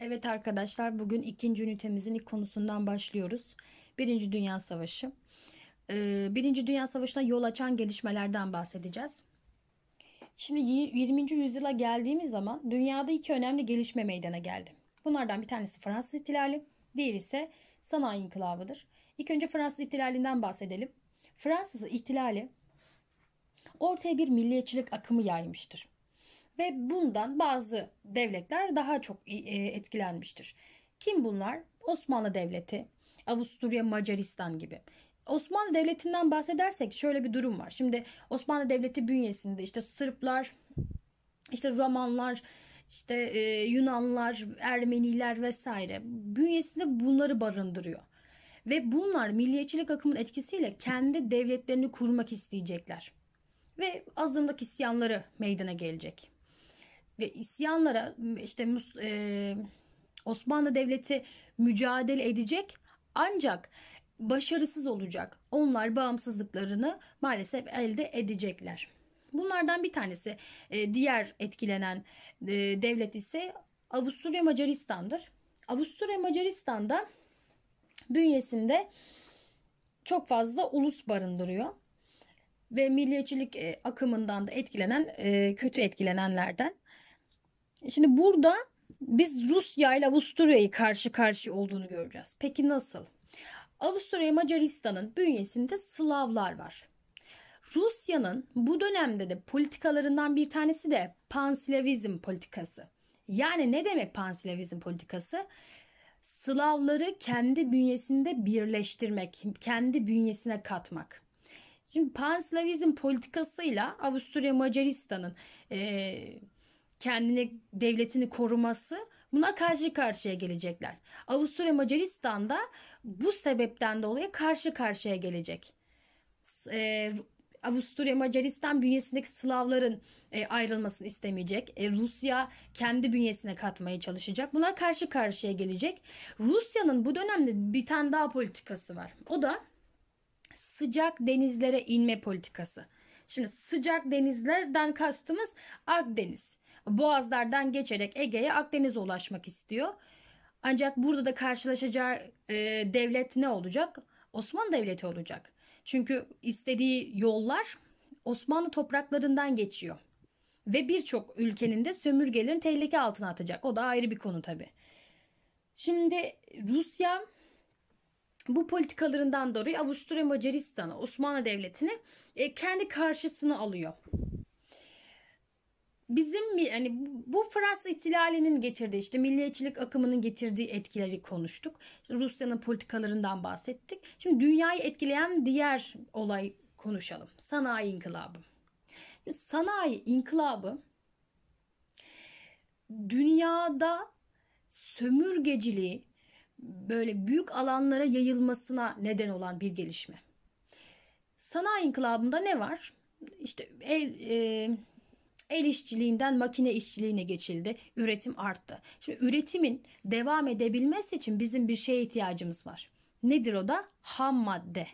Evet arkadaşlar bugün ikinci ünitemizin ilk konusundan başlıyoruz. Birinci Dünya Savaşı. Ee, Birinci Dünya Savaşı'na yol açan gelişmelerden bahsedeceğiz. Şimdi 20. yüzyıla geldiğimiz zaman dünyada iki önemli gelişme meydana geldi. Bunlardan bir tanesi Fransız İhtilali, diğeri ise sanayi inkılabıdır. İlk önce Fransız İhtilalinden bahsedelim. Fransız İhtilali ortaya bir milliyetçilik akımı yaymıştır. Ve bundan bazı devletler daha çok e, etkilenmiştir. Kim bunlar? Osmanlı Devleti, Avusturya, Macaristan gibi. Osmanlı Devleti'nden bahsedersek şöyle bir durum var. Şimdi Osmanlı Devleti bünyesinde işte Sırplar, işte Romanlar, işte e, Yunanlar, Ermeniler vesaire bünyesinde bunları barındırıyor. Ve bunlar milliyetçilik akımının etkisiyle kendi devletlerini kurmak isteyecekler. Ve azınlık isyanları meydana gelecek. Ve isyanlara işte e, Osmanlı Devleti mücadele edecek ancak başarısız olacak. Onlar bağımsızlıklarını maalesef elde edecekler. Bunlardan bir tanesi e, diğer etkilenen e, devlet ise Avusturya Macaristan'dır. Avusturya Macaristan'da bünyesinde çok fazla ulus barındırıyor ve milliyetçilik e, akımından da etkilenen kötü etkilenenlerden. Şimdi burada biz Rusya ile Avusturya'yı karşı karşı olduğunu göreceğiz. Peki nasıl? Avusturya Macaristan'ın bünyesinde Slavlar var. Rusya'nın bu dönemde de politikalarından bir tanesi de panslavizm politikası. Yani ne demek panslavizm politikası? Slavları kendi bünyesinde birleştirmek, kendi bünyesine katmak. Şimdi panslavizm politikasıyla Avusturya Macaristan'ın e, kendini devletini koruması bunlar karşı karşıya gelecekler. Avusturya Macaristan'da bu sebepten dolayı karşı karşıya gelecek. E, Avusturya Macaristan bünyesindeki Slavların e, ayrılmasını istemeyecek. E, Rusya kendi bünyesine katmaya çalışacak. Bunlar karşı karşıya gelecek. Rusya'nın bu dönemde bir tane daha politikası var. O da sıcak denizlere inme politikası. Şimdi sıcak denizlerden kastımız Akdeniz. Boğazlardan geçerek Ege'ye Akdeniz'e ulaşmak istiyor. Ancak burada da karşılaşacağı e, devlet ne olacak? Osmanlı Devleti olacak. Çünkü istediği yollar Osmanlı topraklarından geçiyor. Ve birçok ülkenin de sömürgelerin tehlike altına atacak. O da ayrı bir konu tabii. Şimdi Rusya bu politikalarından dolayı Avusturya Macaristan'ı, Osmanlı Devleti'ni e, kendi karşısına alıyor bizim yani bu Fransız ihtilalinin getirdiği işte milliyetçilik akımının getirdiği etkileri konuştuk. İşte Rusya'nın politikalarından bahsettik. Şimdi dünyayı etkileyen diğer olay konuşalım. Sanayi inkılabı. Sanayi inkılabı dünyada sömürgeciliği böyle büyük alanlara yayılmasına neden olan bir gelişme. Sanayi inkılabında ne var? İşte el, e, El işçiliğinden makine işçiliğine geçildi. Üretim arttı. Şimdi üretimin devam edebilmesi için bizim bir şeye ihtiyacımız var. Nedir o da? Ham madde.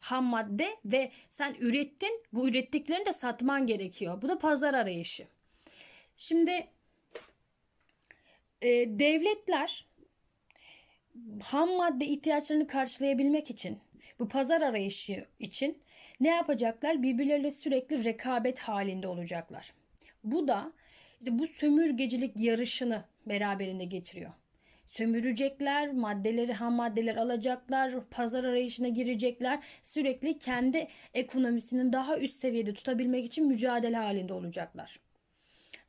Ham madde ve sen ürettin bu ürettiklerini de satman gerekiyor. Bu da pazar arayışı. Şimdi e, devletler ham madde ihtiyaçlarını karşılayabilmek için bu pazar arayışı için ne yapacaklar? Birbirleriyle sürekli rekabet halinde olacaklar. Bu da işte bu sömürgecilik yarışını beraberinde getiriyor. Sömürecekler, maddeleri, ham maddeler alacaklar, pazar arayışına girecekler. Sürekli kendi ekonomisinin daha üst seviyede tutabilmek için mücadele halinde olacaklar.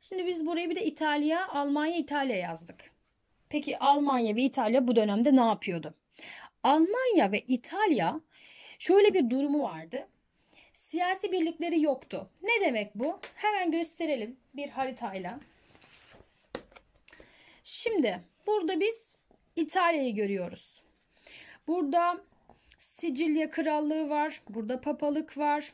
Şimdi biz buraya bir de İtalya, Almanya, İtalya yazdık. Peki Almanya ve İtalya bu dönemde ne yapıyordu? Almanya ve İtalya şöyle bir durumu vardı siyasi birlikleri yoktu. Ne demek bu? Hemen gösterelim bir haritayla. Şimdi burada biz İtalya'yı görüyoruz. Burada Sicilya Krallığı var. Burada papalık var.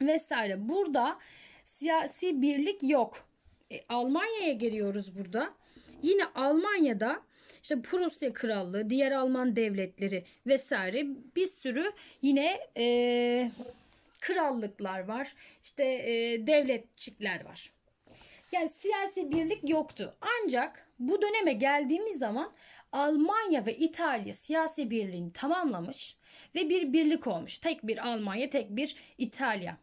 Vesaire. Burada siyasi birlik yok. E, Almanya'ya geliyoruz burada. Yine Almanya'da işte Prusya Krallığı, diğer Alman devletleri vesaire bir sürü yine e, krallıklar var. İşte e, devletçikler var. Yani siyasi birlik yoktu. Ancak bu döneme geldiğimiz zaman Almanya ve İtalya siyasi birliğini tamamlamış ve bir birlik olmuş. Tek bir Almanya, tek bir İtalya.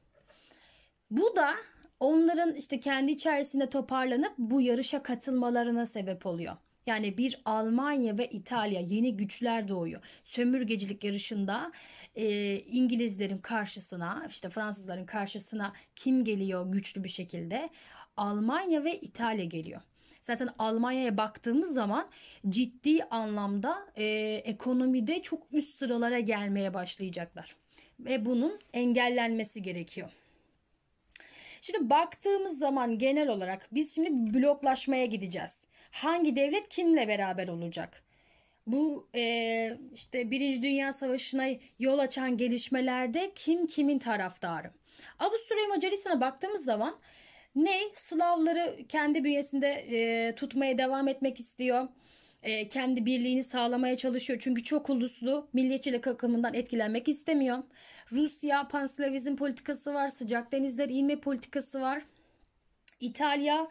Bu da onların işte kendi içerisinde toparlanıp bu yarışa katılmalarına sebep oluyor. Yani bir Almanya ve İtalya yeni güçler doğuyor. Sömürgecilik yarışında e, İngilizlerin karşısına işte Fransızların karşısına kim geliyor güçlü bir şekilde? Almanya ve İtalya geliyor. Zaten Almanya'ya baktığımız zaman ciddi anlamda e, ekonomide çok üst sıralara gelmeye başlayacaklar. Ve bunun engellenmesi gerekiyor. Şimdi baktığımız zaman genel olarak biz şimdi bloklaşmaya gideceğiz. Hangi devlet kimle beraber olacak? Bu e, işte Birinci Dünya Savaşı'na yol açan gelişmelerde kim kimin taraftarı? Avusturya Macaristan'a baktığımız zaman ne? Slavları kendi bünyesinde e, tutmaya devam etmek istiyor. E, kendi birliğini sağlamaya çalışıyor. Çünkü çok uluslu milliyetçilik akımından etkilenmek istemiyor. Rusya panslavizm politikası var. Sıcak denizler inme politikası var. İtalya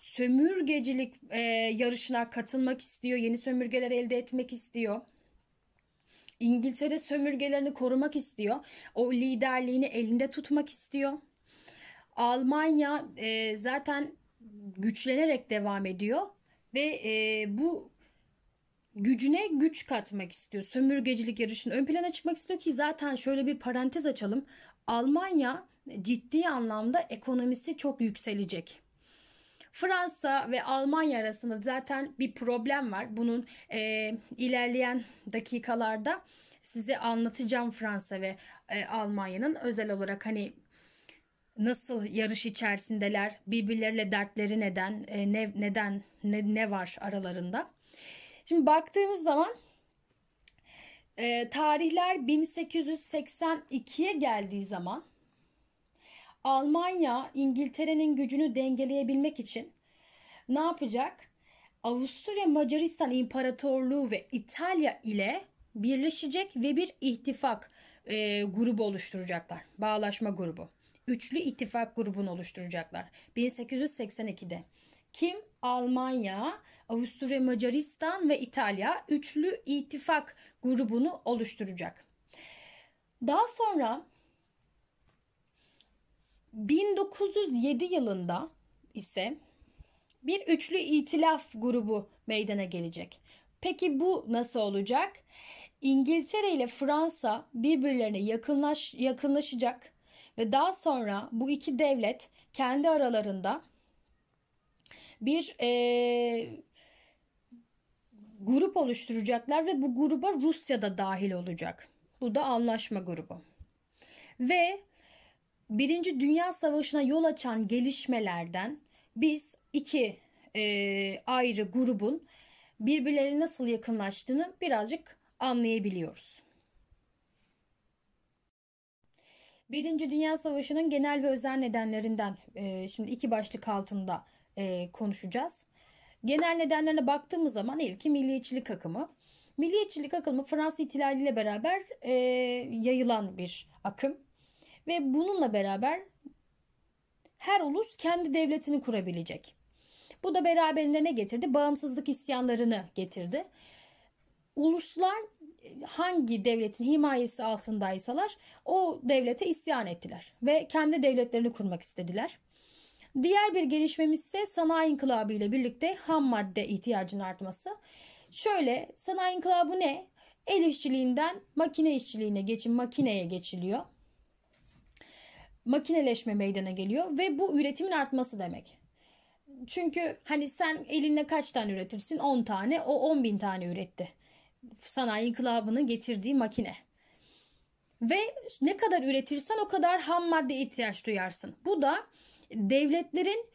sömürgecilik e, yarışına katılmak istiyor. Yeni sömürgeler elde etmek istiyor. İngiltere sömürgelerini korumak istiyor. O liderliğini elinde tutmak istiyor. Almanya e, zaten güçlenerek devam ediyor ve e, bu gücüne güç katmak istiyor. Sömürgecilik yarışının ön plana çıkmak istiyor ki zaten şöyle bir parantez açalım. Almanya ciddi anlamda ekonomisi çok yükselecek. Fransa ve Almanya arasında zaten bir problem var. Bunun e, ilerleyen dakikalarda size anlatacağım Fransa ve e, Almanya'nın özel olarak hani nasıl yarış içerisindeler, birbirleriyle dertleri neden, e, ne neden ne, ne var aralarında. Şimdi baktığımız zaman e, tarihler 1882'ye geldiği zaman Almanya İngiltere'nin gücünü dengeleyebilmek için ne yapacak? Avusturya Macaristan İmparatorluğu ve İtalya ile birleşecek ve bir ittifak e, grubu oluşturacaklar. Bağlaşma grubu. Üçlü ittifak grubunu oluşturacaklar. 1882'de. Kim? Almanya, Avusturya Macaristan ve İtalya üçlü ittifak grubunu oluşturacak. Daha sonra 1907 yılında ise bir üçlü itilaf grubu meydana gelecek. Peki bu nasıl olacak? İngiltere ile Fransa birbirlerine yakınlaş, yakınlaşacak ve daha sonra bu iki devlet kendi aralarında bir e, grup oluşturacaklar ve bu gruba Rusya da dahil olacak. Bu da anlaşma grubu. Ve Birinci Dünya Savaşı'na yol açan gelişmelerden biz iki e, ayrı grubun birbirlerine nasıl yakınlaştığını birazcık anlayabiliyoruz. Birinci Dünya Savaşı'nın genel ve özel nedenlerinden e, şimdi iki başlık altında e, konuşacağız. Genel nedenlerine baktığımız zaman ilki milliyetçilik akımı. Milliyetçilik akımı Fransız İhtilali ile beraber e, yayılan bir akım. Ve bununla beraber her ulus kendi devletini kurabilecek. Bu da beraberinde ne getirdi? Bağımsızlık isyanlarını getirdi. Uluslar hangi devletin himayesi altındaysalar o devlete isyan ettiler ve kendi devletlerini kurmak istediler. Diğer bir gelişmemiz ise sanayi inkılabı ile birlikte ham madde ihtiyacının artması. Şöyle sanayi inkılabı ne? El işçiliğinden makine işçiliğine geçin makineye geçiliyor. Makineleşme meydana geliyor ve bu üretimin artması demek. Çünkü hani sen elinle kaç tane üretirsin? 10 tane. O 10 bin tane üretti. Sanayi inkılabının getirdiği makine. Ve ne kadar üretirsen o kadar ham madde ihtiyaç duyarsın. Bu da devletlerin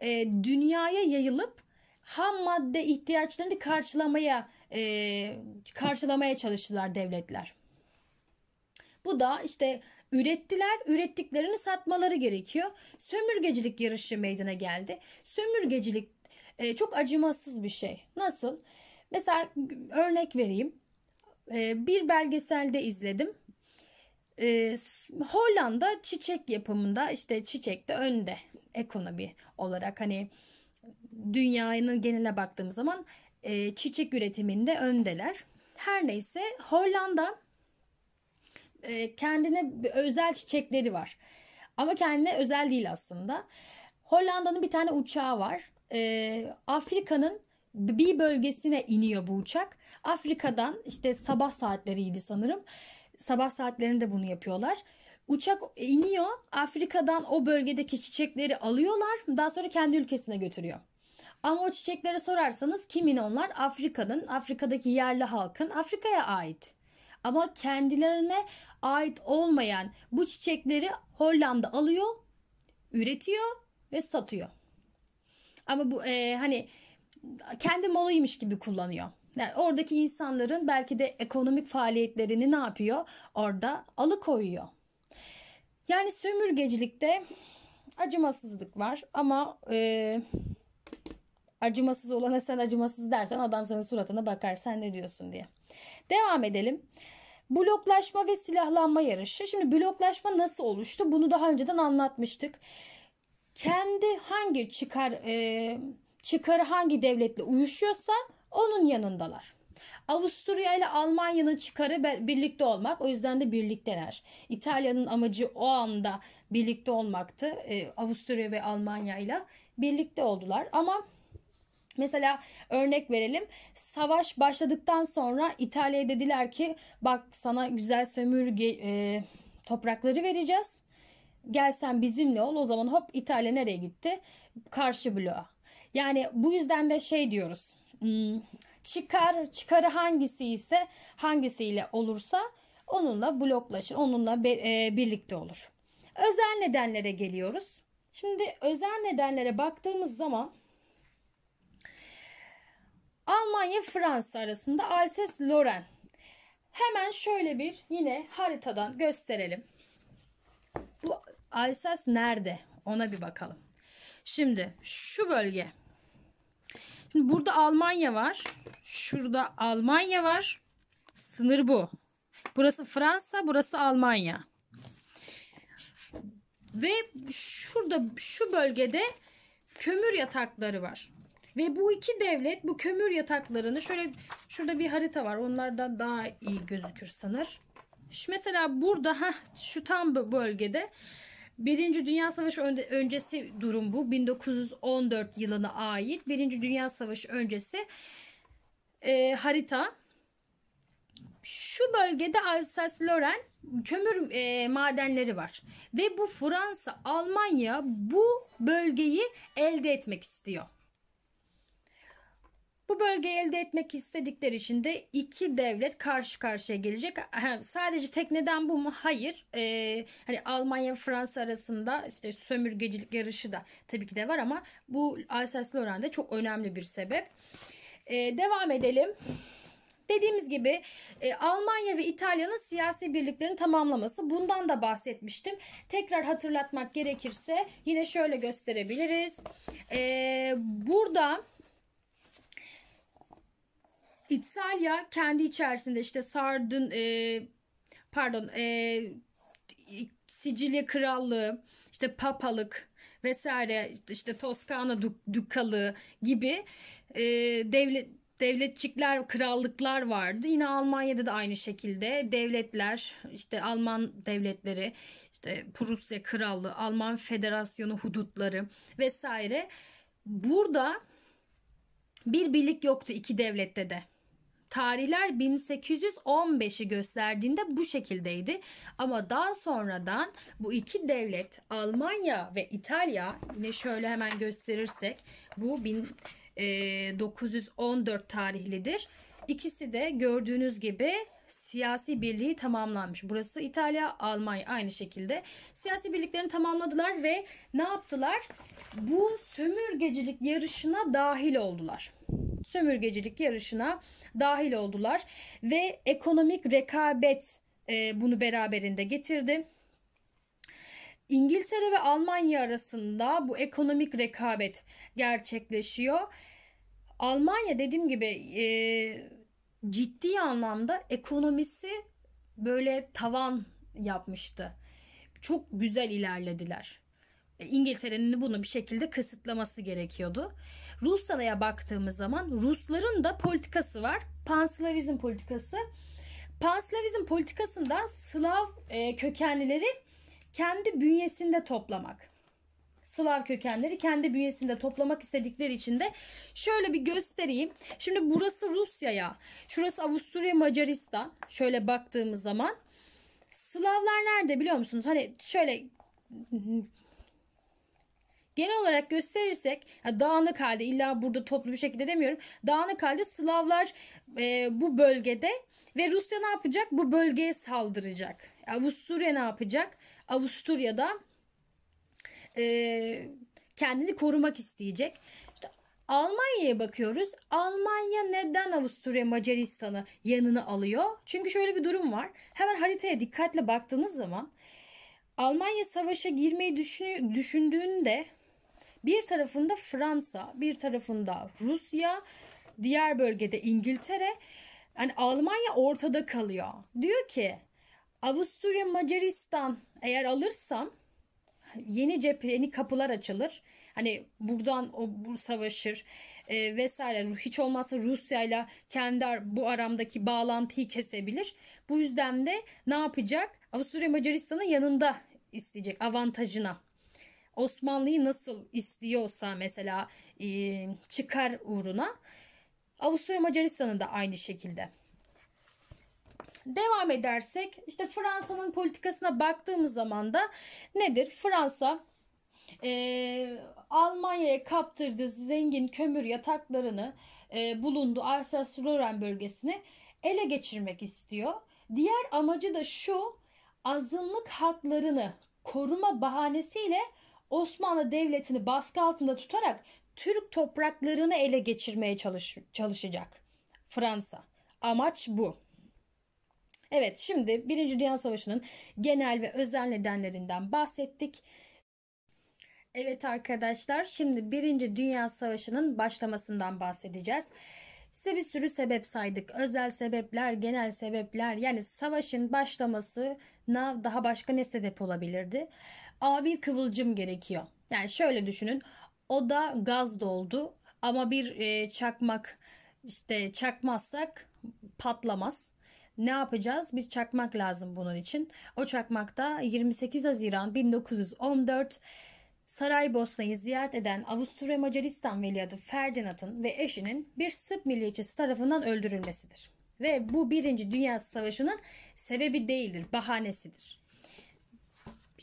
e, dünyaya yayılıp ham madde ihtiyaçlarını karşılamaya e, karşılamaya çalıştılar devletler. Bu da işte Ürettiler, ürettiklerini satmaları gerekiyor. Sömürgecilik yarışı meydana geldi. Sömürgecilik e, çok acımasız bir şey. Nasıl? Mesela örnek vereyim. E, bir belgeselde izledim. E, Hollanda çiçek yapımında işte çiçekte önde ekonomi olarak hani dünyanın geneline baktığımız zaman e, çiçek üretiminde öndeler. Her neyse Hollanda e, kendine özel çiçekleri var. Ama kendine özel değil aslında. Hollanda'nın bir tane uçağı var. E, Afrika'nın bir bölgesine iniyor bu uçak. Afrika'dan işte sabah saatleriydi sanırım. Sabah saatlerinde bunu yapıyorlar. Uçak iniyor. Afrika'dan o bölgedeki çiçekleri alıyorlar. Daha sonra kendi ülkesine götürüyor. Ama o çiçeklere sorarsanız kimin onlar? Afrika'nın, Afrika'daki yerli halkın Afrika'ya ait. Ama kendilerine ait olmayan bu çiçekleri Hollanda alıyor, üretiyor ve satıyor. Ama bu e, hani kendi malıymış gibi kullanıyor. Yani oradaki insanların belki de ekonomik faaliyetlerini ne yapıyor? Orada alıkoyuyor. Yani sömürgecilikte acımasızlık var ama e, acımasız olana sen acımasız dersen adam senin suratına bakar sen ne diyorsun diye. Devam edelim. Bloklaşma ve silahlanma yarışı. Şimdi bloklaşma nasıl oluştu? Bunu daha önceden anlatmıştık. Kendi hangi çıkar e, çıkarı hangi devletle uyuşuyorsa onun yanındalar. Avusturya ile Almanya'nın çıkarı birlikte olmak. O yüzden de birlikteler. İtalya'nın amacı o anda birlikte olmaktı. Ee, Avusturya ve Almanya ile birlikte oldular. Ama Mesela örnek verelim. Savaş başladıktan sonra İtalya'ya dediler ki bak sana güzel sömürge e, toprakları vereceğiz. Gel sen bizimle ol. O zaman hop İtalya nereye gitti? Karşı bloğa. Yani bu yüzden de şey diyoruz. Hmm, çıkar çıkarı hangisi ise hangisiyle olursa onunla bloklaşır. Onunla e, birlikte olur. Özel nedenlere geliyoruz. Şimdi özel nedenlere baktığımız zaman Almanya Fransa arasında Alsace-Lorraine. Hemen şöyle bir yine haritadan gösterelim. Bu Alsace nerede? Ona bir bakalım. Şimdi şu bölge. Şimdi burada Almanya var. Şurada Almanya var. Sınır bu. Burası Fransa, burası Almanya. Ve şurada şu bölgede kömür yatakları var. Ve bu iki devlet bu kömür yataklarını şöyle şurada bir harita var. Onlardan daha iyi gözükür sanır. Şu mesela burada ha şu tam bölgede Birinci Dünya Savaşı öncesi durum bu. 1914 yılına ait. Birinci Dünya Savaşı öncesi e, harita. Şu bölgede Alsace-Lorraine kömür e, madenleri var. Ve bu Fransa, Almanya bu bölgeyi elde etmek istiyor. Bu bölgeyi elde etmek istedikleri için de iki devlet karşı karşıya gelecek. Sadece tek neden bu mu? Hayır. Ee, hani Almanya Fransa arasında işte sömürgecilik yarışı da tabii ki de var ama bu Alsace-Lorraine'de çok önemli bir sebep. Ee, devam edelim. Dediğimiz gibi e, Almanya ve İtalya'nın siyasi birliklerini tamamlaması. Bundan da bahsetmiştim. Tekrar hatırlatmak gerekirse yine şöyle gösterebiliriz. E, burada İtalya kendi içerisinde işte Sardın e, pardon e, Sicilya Krallığı işte papalık vesaire işte Toskana Dukalığı gibi e, devlet devletçikler, krallıklar vardı. Yine Almanya'da da aynı şekilde devletler, işte Alman devletleri, işte Prusya Krallığı, Alman Federasyonu hudutları vesaire. Burada bir birlik yoktu iki devlette de. Tarihler 1815'i gösterdiğinde bu şekildeydi. Ama daha sonradan bu iki devlet Almanya ve İtalya yine şöyle hemen gösterirsek bu 1914 tarihlidir. İkisi de gördüğünüz gibi siyasi birliği tamamlanmış. Burası İtalya, Almanya aynı şekilde. Siyasi birliklerini tamamladılar ve ne yaptılar? Bu sömürgecilik yarışına dahil oldular. Sömürgecilik yarışına dahil oldular ve ekonomik rekabet e, bunu beraberinde getirdi. İngiltere ve Almanya arasında bu ekonomik rekabet gerçekleşiyor. Almanya dediğim gibi e, ciddi anlamda ekonomisi böyle tavan yapmıştı. Çok güzel ilerlediler. E, İngiltere'nin bunu bir şekilde kısıtlaması gerekiyordu. Rusya'ya baktığımız zaman Rusların da politikası var. Panslavizm politikası. Panslavizm politikasında Slav e, kökenlileri kendi bünyesinde toplamak. Slav kökenleri kendi bünyesinde toplamak istedikleri için de şöyle bir göstereyim. Şimdi burası Rusya'ya, şurası Avusturya Macaristan. Şöyle baktığımız zaman Slavlar nerede biliyor musunuz? Hani şöyle genel olarak gösterirsek dağınık halde illa burada toplu bir şekilde demiyorum. Dağınık halde Slavlar e, bu bölgede ve Rusya ne yapacak? Bu bölgeye saldıracak. Avusturya ne yapacak? Avusturya'da e, kendini korumak isteyecek. İşte Almanya'ya bakıyoruz. Almanya neden Avusturya Macaristan'ı yanına alıyor? Çünkü şöyle bir durum var. Hemen haritaya dikkatle baktığınız zaman Almanya savaşa girmeyi düşündüğünde bir tarafında Fransa, bir tarafında Rusya, diğer bölgede İngiltere. Yani Almanya ortada kalıyor. Diyor ki Avusturya Macaristan eğer alırsam yeni cephe, yeni kapılar açılır. Hani buradan o bu savaşır e, vesaire. Hiç olmazsa Rusya ile kendi bu aramdaki bağlantıyı kesebilir. Bu yüzden de ne yapacak? Avusturya Macaristan'ın yanında isteyecek avantajına. Osmanlı'yı nasıl istiyorsa mesela e, çıkar uğruna Avusturya Macaristan'ı da aynı şekilde. Devam edersek işte Fransa'nın politikasına baktığımız zaman da nedir? Fransa e, Almanya'ya kaptırdığı zengin kömür yataklarını e, bulunduğu Alsace-Lorraine bölgesini ele geçirmek istiyor. Diğer amacı da şu azınlık haklarını koruma bahanesiyle Osmanlı Devleti'ni baskı altında tutarak Türk topraklarını ele geçirmeye çalış çalışacak Fransa. Amaç bu. Evet şimdi Birinci Dünya Savaşı'nın genel ve özel nedenlerinden bahsettik. Evet arkadaşlar şimdi Birinci Dünya Savaşı'nın başlamasından bahsedeceğiz. Size bir sürü sebep saydık. Özel sebepler, genel sebepler yani savaşın başlamasına daha başka ne sebep olabilirdi? Ama bir kıvılcım gerekiyor. Yani şöyle düşünün. O da gaz doldu ama bir e, çakmak işte çakmazsak patlamaz. Ne yapacağız? Bir çakmak lazım bunun için. O çakmakta 28 Haziran 1914 Saraybosna'yı ziyaret eden Avusturya Macaristan Veliahtı Ferdinand'ın ve eşinin bir Sırp milliyetçisi tarafından öldürülmesidir. Ve bu Birinci Dünya Savaşı'nın sebebi değildir, bahanesidir.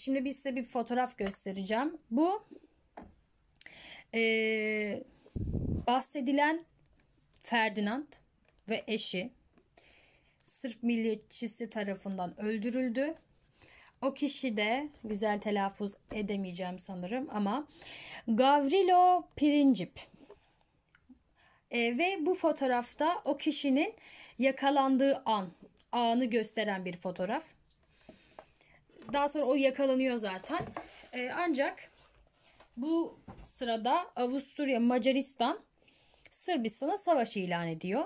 Şimdi bir size bir fotoğraf göstereceğim. Bu ee, bahsedilen Ferdinand ve eşi Sırp milliyetçisi tarafından öldürüldü. O kişi de güzel telaffuz edemeyeceğim sanırım ama Gavrilo Princip. E, ve bu fotoğrafta o kişinin yakalandığı an, anı gösteren bir fotoğraf. Daha sonra o yakalanıyor zaten. E, ancak bu sırada Avusturya Macaristan Sırbistan'a savaş ilan ediyor.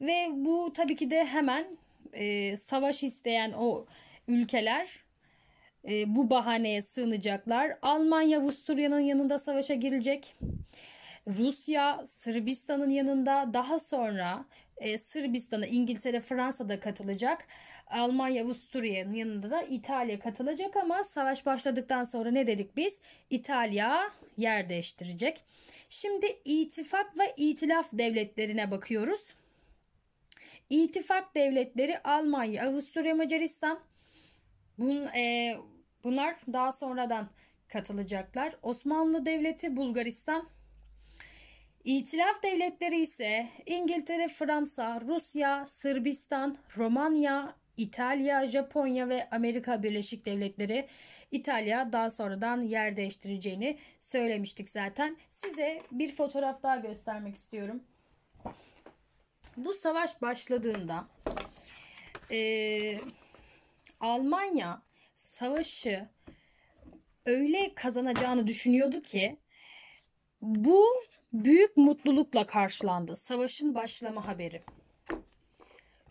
Ve bu tabii ki de hemen e, savaş isteyen o ülkeler e, bu bahaneye sığınacaklar. Almanya Avusturya'nın yanında savaşa girecek. Rusya Sırbistan'ın yanında daha sonra e, Sırbistan'a İngiltere Fransa'da katılacak. Almanya Avusturya'nın yanında da İtalya katılacak ama savaş başladıktan sonra ne dedik biz? İtalya yer değiştirecek. Şimdi ittifak ve itilaf devletlerine bakıyoruz. İttifak devletleri Almanya, Avusturya, Macaristan. Bun, e, bunlar daha sonradan katılacaklar. Osmanlı Devleti, Bulgaristan. İtilaf devletleri ise İngiltere, Fransa, Rusya, Sırbistan, Romanya, İtalya, Japonya ve Amerika Birleşik Devletleri İtalya daha sonradan yer değiştireceğini söylemiştik zaten. Size bir fotoğraf daha göstermek istiyorum. Bu savaş başladığında e, Almanya savaşı öyle kazanacağını düşünüyordu ki bu büyük mutlulukla karşılandı. Savaşın başlama haberi.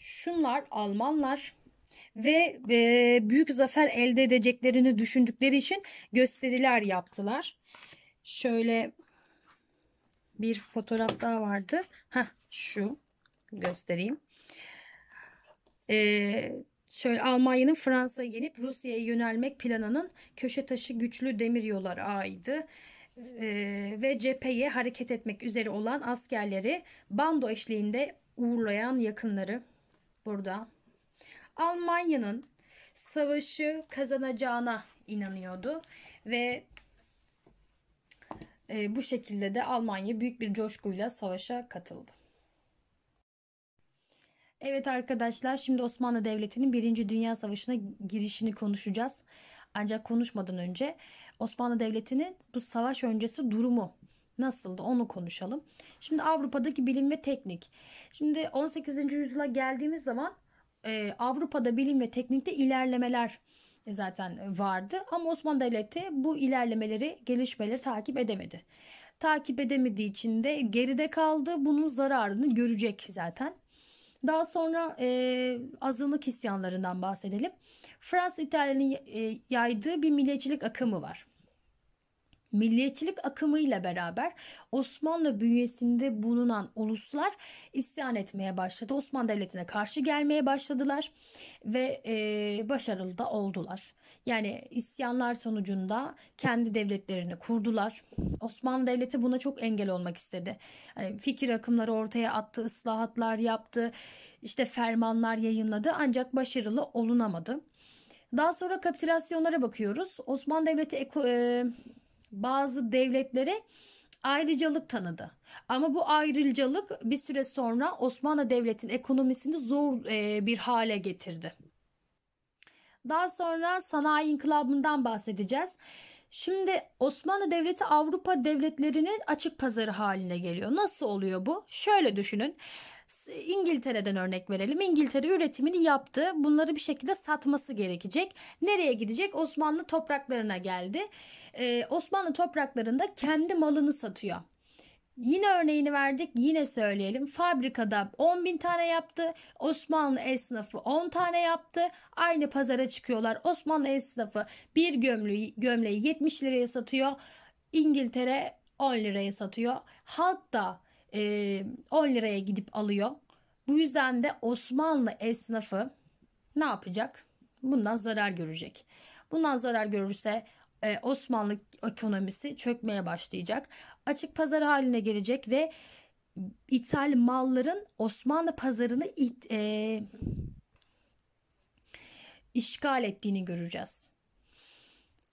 Şunlar Almanlar ve e, büyük zafer elde edeceklerini düşündükleri için gösteriler yaptılar. Şöyle bir fotoğraf daha vardı. Heh, şu göstereyim. Ee, şöyle Almanya'nın Fransa'yı yenip Rusya'ya yönelmek planının köşe taşı güçlü demir yollar ağıydı. Ee, ve cepheye hareket etmek üzere olan askerleri bando eşliğinde uğurlayan yakınları burada. Almanya'nın savaşı kazanacağına inanıyordu ve e, bu şekilde de Almanya büyük bir coşkuyla savaşa katıldı. Evet arkadaşlar şimdi Osmanlı Devleti'nin 1. Dünya Savaşı'na girişini konuşacağız. Ancak konuşmadan önce Osmanlı Devleti'nin bu savaş öncesi durumu nasıldı onu konuşalım. Şimdi Avrupa'daki bilim ve teknik. Şimdi 18. yüzyıla geldiğimiz zaman e, Avrupa'da bilim ve teknikte ilerlemeler zaten vardı. Ama Osmanlı Devleti bu ilerlemeleri, gelişmeleri takip edemedi. Takip edemediği için de geride kaldı. Bunun zararını görecek zaten. Daha sonra e, azınlık isyanlarından bahsedelim. Fransız İtalya'nın e, yaydığı bir milliyetçilik akımı var. Milliyetçilik akımıyla beraber Osmanlı bünyesinde bulunan uluslar isyan etmeye başladı. Osmanlı Devleti'ne karşı gelmeye başladılar ve e, başarılı da oldular. Yani isyanlar sonucunda kendi devletlerini kurdular. Osmanlı Devleti buna çok engel olmak istedi. Yani fikir akımları ortaya attı, ıslahatlar yaptı, işte fermanlar yayınladı ancak başarılı olunamadı. Daha sonra kapitülasyonlara bakıyoruz. Osmanlı Devleti e, bazı devletlere ayrıcalık tanıdı. Ama bu ayrıcalık bir süre sonra Osmanlı Devleti'nin ekonomisini zor e, bir hale getirdi. Daha sonra sanayi inkılabından bahsedeceğiz. Şimdi Osmanlı Devleti Avrupa devletlerinin açık pazarı haline geliyor. Nasıl oluyor bu? Şöyle düşünün. İngiltere'den örnek verelim. İngiltere üretimini yaptı. Bunları bir şekilde satması gerekecek. Nereye gidecek? Osmanlı topraklarına geldi. Ee, Osmanlı topraklarında kendi malını satıyor. Yine örneğini verdik yine söyleyelim. Fabrikada 10 bin tane yaptı. Osmanlı esnafı 10 tane yaptı. Aynı pazara çıkıyorlar. Osmanlı esnafı bir gömleği, gömleği 70 liraya satıyor. İngiltere 10 liraya satıyor. Halk da e, 10 liraya gidip alıyor. Bu yüzden de Osmanlı esnafı ne yapacak? Bundan zarar görecek. Bundan zarar görürse e, Osmanlı ekonomisi çökmeye başlayacak. Açık pazar haline gelecek ve ithal malların Osmanlı pazarını it, e, işgal ettiğini göreceğiz.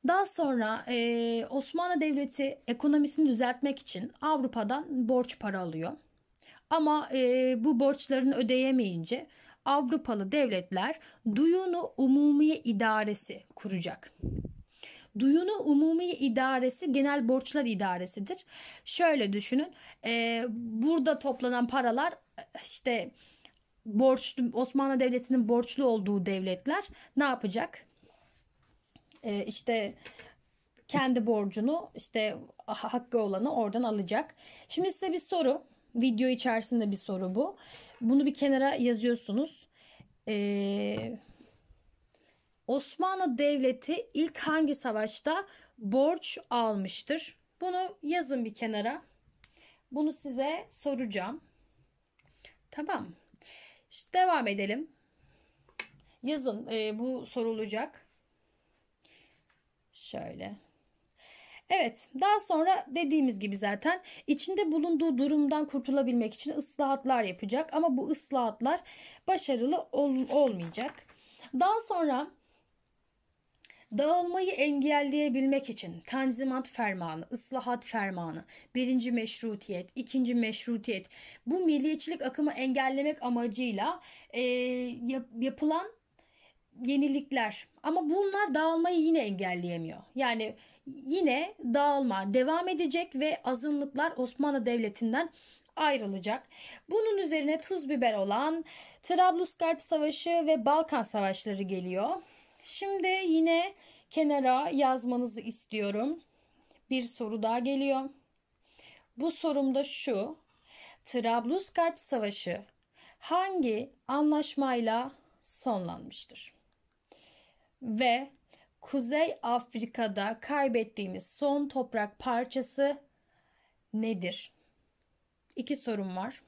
Daha sonra e, Osmanlı Devleti ekonomisini düzeltmek için Avrupa'dan borç para alıyor. Ama e, bu borçlarını ödeyemeyince Avrupalı devletler Duyunu Umumiye İdaresi kuracak. Duyunu Umumi İdaresi Genel Borçlar İdaresi'dir. Şöyle düşünün. E, burada toplanan paralar işte borçlu Osmanlı Devleti'nin borçlu olduğu devletler ne yapacak? E, işte kendi borcunu işte hakkı olanı oradan alacak. Şimdi size bir soru. Video içerisinde bir soru bu. Bunu bir kenara yazıyorsunuz. Ee, Osmanlı Devleti ilk hangi savaşta borç almıştır? Bunu yazın bir kenara. Bunu size soracağım. Tamam. İşte devam edelim. Yazın. E, bu sorulacak. Şöyle. Evet, daha sonra dediğimiz gibi zaten içinde bulunduğu durumdan kurtulabilmek için ıslahatlar yapacak ama bu ıslahatlar başarılı ol, olmayacak. Daha sonra dağılmayı engelleyebilmek için Tanzimat Fermanı, ıslahat Fermanı, birinci meşrutiyet, ikinci meşrutiyet bu milliyetçilik akımı engellemek amacıyla e, yap, yapılan yenilikler ama bunlar dağılmayı yine engelleyemiyor. Yani yine dağılma devam edecek ve azınlıklar Osmanlı Devleti'nden ayrılacak. Bunun üzerine tuz biber olan Trablusgarp Savaşı ve Balkan Savaşları geliyor. Şimdi yine kenara yazmanızı istiyorum. Bir soru daha geliyor. Bu sorumda şu. Trablusgarp Savaşı hangi anlaşmayla sonlanmıştır? Ve Kuzey Afrika'da kaybettiğimiz son toprak parçası nedir? İki sorum var.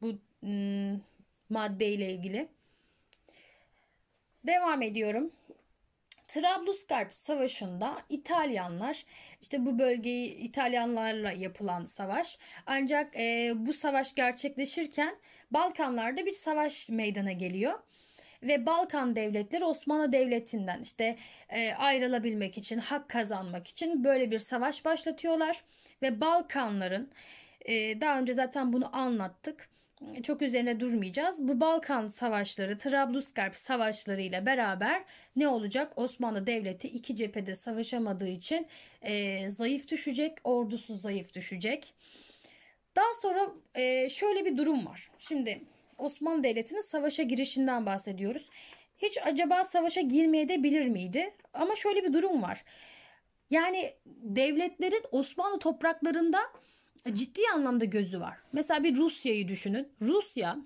Bu hmm, maddeyle ilgili. Devam ediyorum. Trablusgarp Savaşı'nda İtalyanlar işte bu bölgeyi İtalyanlarla yapılan savaş ancak e, bu savaş gerçekleşirken Balkanlarda bir savaş meydana geliyor ve Balkan devletleri Osmanlı Devleti'nden işte e, ayrılabilmek için hak kazanmak için böyle bir savaş başlatıyorlar ve Balkanların e, daha önce zaten bunu anlattık çok üzerine durmayacağız. Bu Balkan savaşları, Trablusgarp savaşları ile beraber ne olacak? Osmanlı Devleti iki cephede savaşamadığı için e, zayıf düşecek, ordusu zayıf düşecek. Daha sonra e, şöyle bir durum var. Şimdi Osmanlı Devleti'nin savaşa girişinden bahsediyoruz. Hiç acaba savaşa girmeye de bilir miydi? Ama şöyle bir durum var. Yani devletlerin Osmanlı topraklarında ciddi anlamda gözü var. Mesela bir Rusya'yı düşünün. Rusya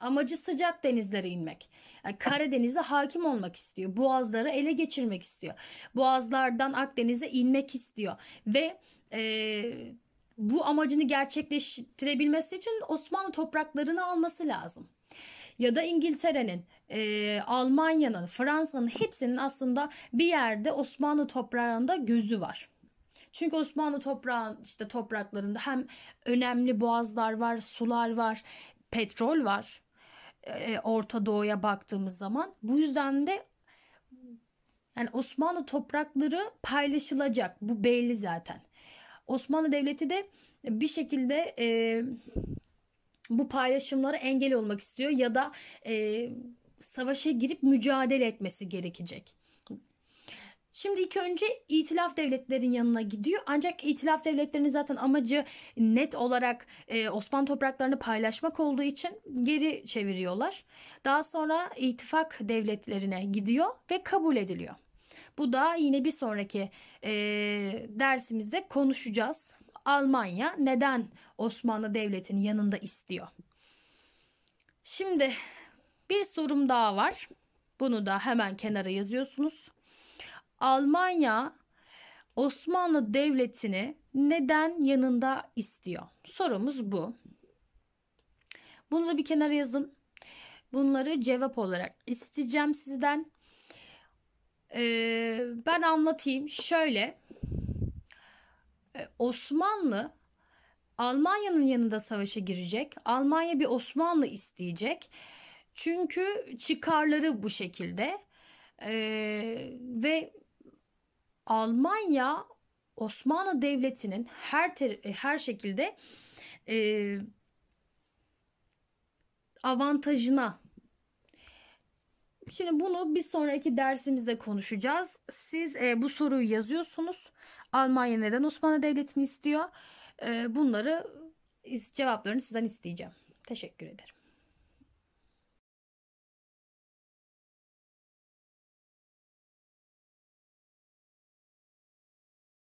amacı sıcak denizlere inmek. Yani Karadeniz'e hakim olmak istiyor. Boğazları ele geçirmek istiyor. Boğazlardan Akdeniz'e inmek istiyor. Ve e, bu amacını gerçekleştirebilmesi için Osmanlı topraklarını alması lazım. Ya da İngiltere'nin, e, Almanya'nın, Fransa'nın hepsinin aslında bir yerde Osmanlı toprağında gözü var. Çünkü Osmanlı toprağın işte topraklarında hem önemli boğazlar var, sular var, petrol var. E, Orta Doğu'ya baktığımız zaman bu yüzden de yani Osmanlı toprakları paylaşılacak. Bu belli zaten. Osmanlı Devleti de bir şekilde e, bu paylaşımlara engel olmak istiyor ya da e, savaşa girip mücadele etmesi gerekecek. Şimdi ilk önce itilaf devletlerin yanına gidiyor. Ancak itilaf devletlerinin zaten amacı net olarak e, Osmanlı topraklarını paylaşmak olduğu için geri çeviriyorlar. Daha sonra ittifak devletlerine gidiyor ve kabul ediliyor. Bu da yine bir sonraki e, dersimizde konuşacağız. Almanya neden Osmanlı Devleti'nin yanında istiyor? Şimdi bir sorum daha var. Bunu da hemen kenara yazıyorsunuz. Almanya Osmanlı Devleti'ni neden yanında istiyor? Sorumuz bu. Bunu da bir kenara yazın. Bunları cevap olarak isteyeceğim sizden. Ee, ben anlatayım. Şöyle e, Osmanlı Almanya'nın yanında savaşa girecek. Almanya bir Osmanlı isteyecek. Çünkü çıkarları bu şekilde. Ee, ve Almanya Osmanlı Devleti'nin her her şekilde e, avantajına Şimdi bunu bir sonraki dersimizde konuşacağız. Siz e, bu soruyu yazıyorsunuz. Almanya neden Osmanlı Devleti'ni istiyor? E, bunları cevaplarını sizden isteyeceğim. Teşekkür ederim.